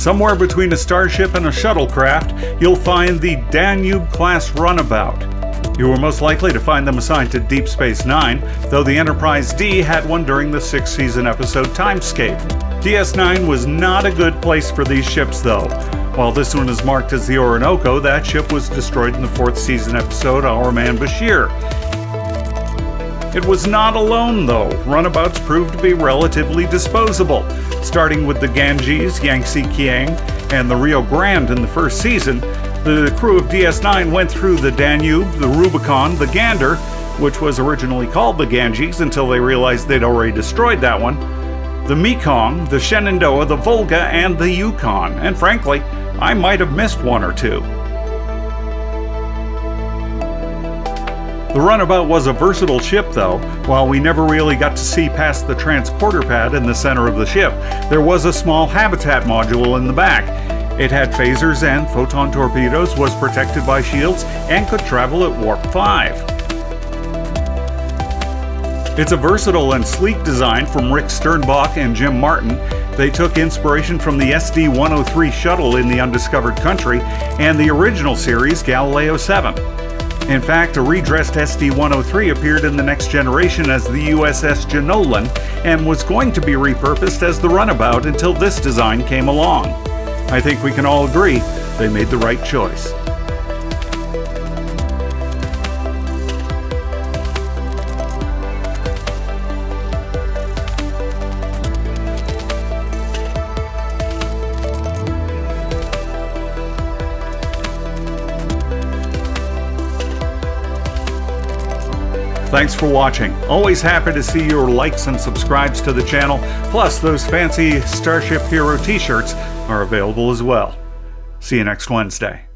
Somewhere between a starship and a shuttlecraft, you'll find the Danube class runabout. You were most likely to find them assigned to Deep Space Nine, though the Enterprise D had one during the sixth season episode Timescape. DS9 was not a good place for these ships, though. While this one is marked as the Orinoco, that ship was destroyed in the fourth season episode Our Man Bashir. It was not alone, though. Runabouts proved to be relatively disposable, starting with the Ganges, Yangtze Kiang, and the Rio Grande in the first season, the crew of DS9 went through the Danube, the Rubicon, the Gander, which was originally called the Ganges until they realized they'd already destroyed that one, the Mekong, the Shenandoah, the Volga, and the Yukon, and frankly, I might have missed one or two. The runabout was a versatile ship, though. While we never really got to see past the transporter pad in the center of the ship, there was a small habitat module in the back, it had phasers and photon torpedoes, was protected by shields, and could travel at warp 5. It's a versatile and sleek design from Rick Sternbach and Jim Martin. They took inspiration from the SD-103 shuttle in the Undiscovered Country and the original series Galileo 7. In fact, a redressed SD-103 appeared in the next generation as the USS Jenolan and was going to be repurposed as the runabout until this design came along. I think we can all agree they made the right choice. Thanks for watching. Always happy to see your likes and subscribes to the channel. Plus, those fancy Starship Hero t-shirts are available as well. See you next Wednesday.